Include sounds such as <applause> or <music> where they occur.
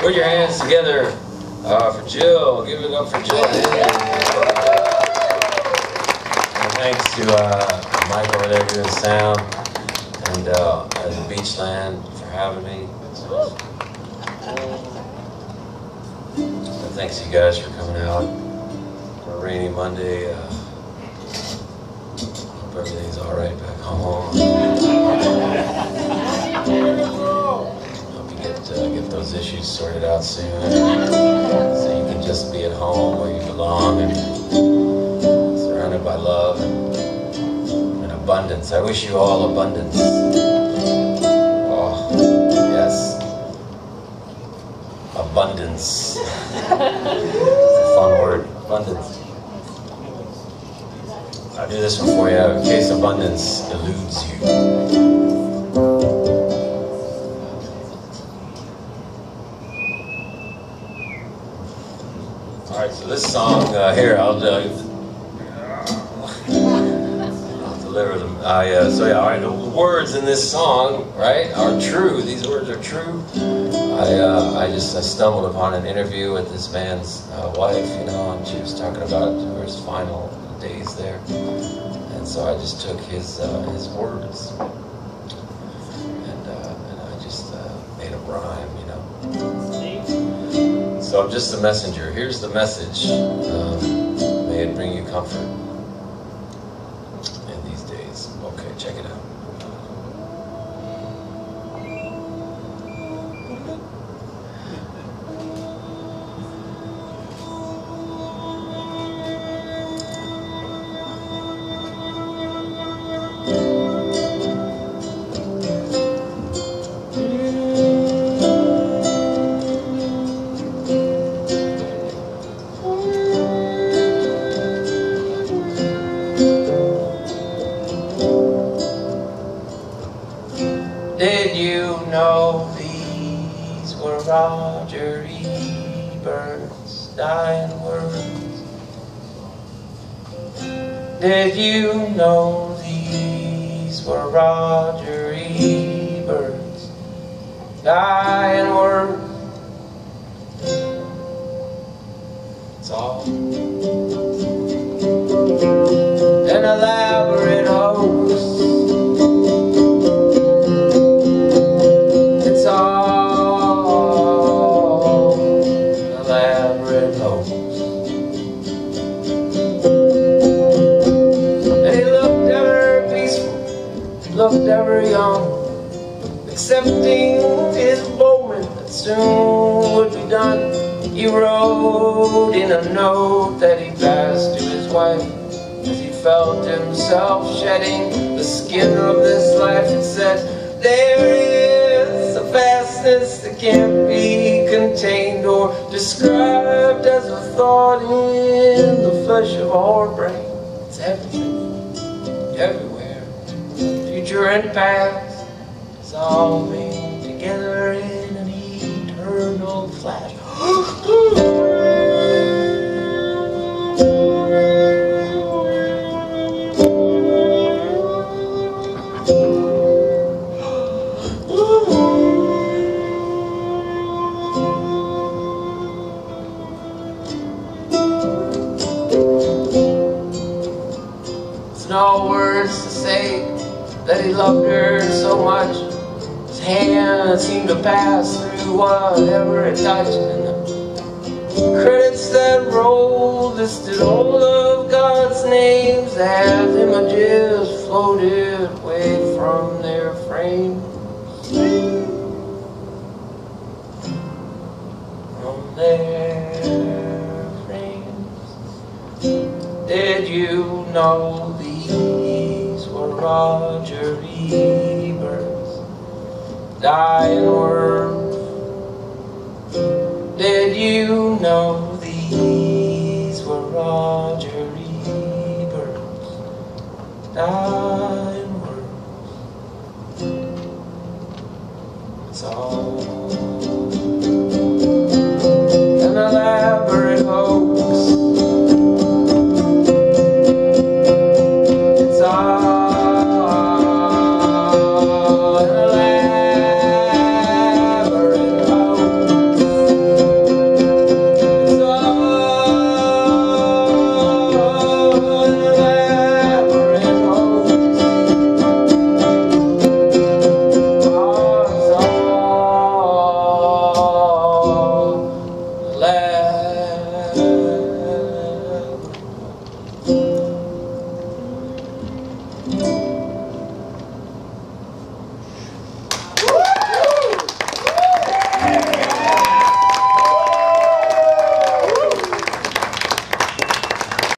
Put your hands together uh, for Jill. Give it up for Jill. And thanks to uh, Mike over there doing sound and uh, the Beachland for having me. And thanks you guys for coming out on a rainy Monday. Uh, hope everything's all right back home. Those issues sorted out soon, so you can just be at home where you belong and surrounded by love and, abundance. I wish you all abundance. Oh, yes, abundance. <laughs> a fun word, abundance. I'll do this one for you in case abundance eludes you. All right, so this song uh, here, I'll, uh, I'll deliver them. I, uh, so yeah, all right, the words in this song, right, are true. These words are true. I, uh, I just I stumbled upon an interview with this man's uh, wife, you know, and she was talking about her final days there, and so I just took his uh, his words, and and I just made a rhyme, you know. I'm just a messenger. Here's the message. Um, may it bring you comfort Ebert's dying words? Did you know these were Roger Ebert's And he looked ever peaceful, looked ever young, accepting his moment that soon would be done. He wrote in a note that he passed to his wife as he felt himself shedding the skin of this life. It said, There is a vastness that can't be contained or described as a thought in the flesh of our brain. It's everything, everywhere, future and past, dissolving together in an eternal flash. <gasps> <laughs> no words to say that he loved her so much. His hand seemed to pass through whatever it touched, and the credits that rolled listed all of God's names as images floated all these were Roger Ebert's dying words. Did you know these were Roger Ebert's dying words? It's all.